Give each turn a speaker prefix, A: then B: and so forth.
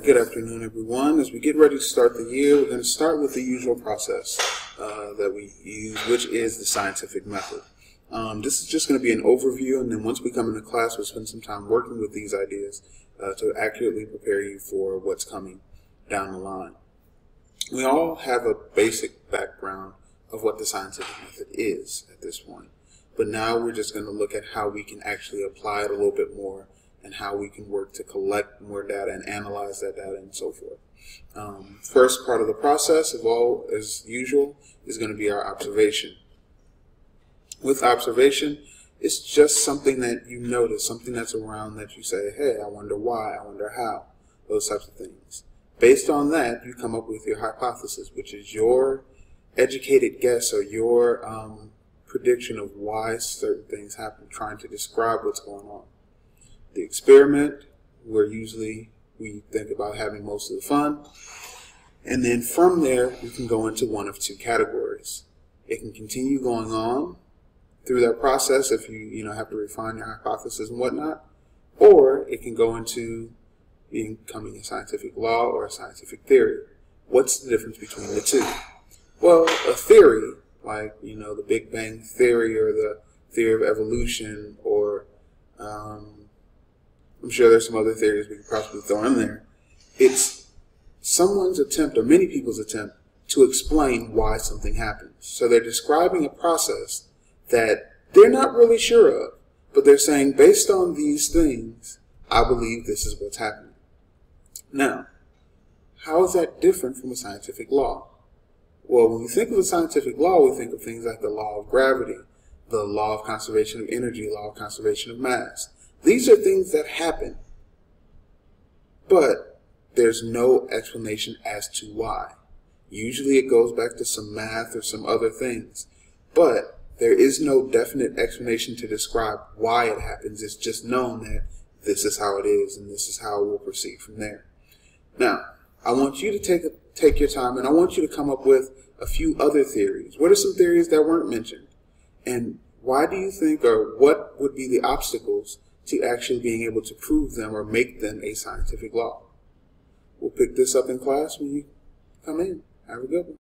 A: good afternoon, everyone. As we get ready to start the year, we're going to start with the usual process uh, that we use, which is the scientific method. Um, this is just going to be an overview, and then once we come into class, we'll spend some time working with these ideas uh, to accurately prepare you for what's coming down the line. We all have a basic background of what the scientific method is at this point, but now we're just going to look at how we can actually apply it a little bit more and how we can work to collect more data and analyze that data and so forth. Um, first part of the process, of all as usual, is going to be our observation. With observation, it's just something that you notice, something that's around that you say, hey, I wonder why, I wonder how, those types of things. Based on that, you come up with your hypothesis, which is your educated guess or your um, prediction of why certain things happen, trying to describe what's going on the experiment, where usually we think about having most of the fun. And then from there, we can go into one of two categories. It can continue going on through that process if you, you know, have to refine your hypothesis and whatnot, or it can go into becoming a scientific law or a scientific theory. What's the difference between the two? Well, a theory, like, you know, the Big Bang Theory or the theory of evolution or um, sure there's some other theories we could possibly throw in there. It's someone's attempt, or many people's attempt, to explain why something happens. So they're describing a process that they're not really sure of, but they're saying, based on these things, I believe this is what's happening. Now, how is that different from a scientific law? Well, when we think of a scientific law, we think of things like the law of gravity, the law of conservation of energy, law of conservation of mass. These are things that happen, but there's no explanation as to why. Usually it goes back to some math or some other things, but there is no definite explanation to describe why it happens. It's just known that this is how it is and this is how we'll proceed from there. Now, I want you to take, a, take your time and I want you to come up with a few other theories. What are some theories that weren't mentioned? And why do you think, or what would be the obstacles to actually being able to prove them or make them a scientific law. We'll pick this up in class when you come in. Have a good one.